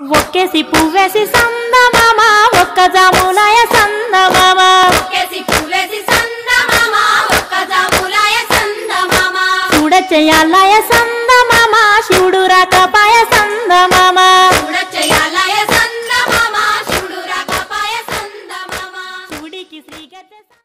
ఒక్కేసి పువ్వేసి సంద మామా ఒక్క జామునాయ సంద మామా ఒక్కేసి పువ్వేసి సంద మామా ఒక్క జామునాయ సంద మామా చూడ చేయాలయ సంద మామా శివుడు రాక పాయ సంద మామా చూడ చేయాలయ సంద మామా శివుడు రాక పాయ సంద మామా చూడికి శ్రీగత